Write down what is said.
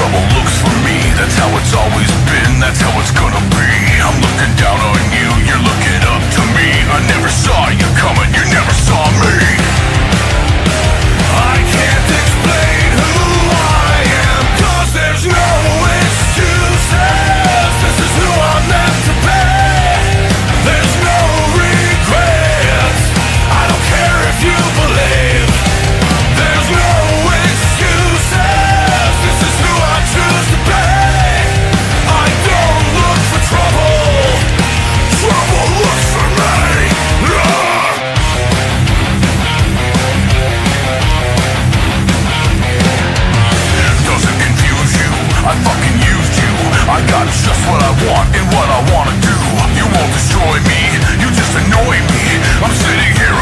trouble looks for me. That's how it's always been, that's how it's gonna be. got just what I want and what I wanna do. You won't destroy me, you just annoy me. I'm sitting here